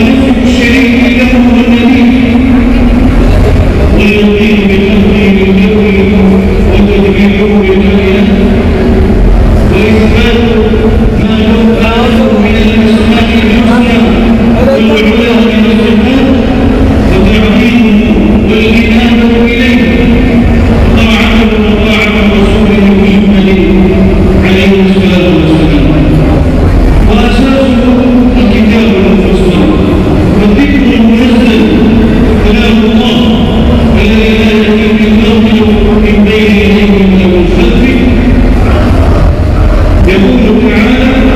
even shitty Obrigado.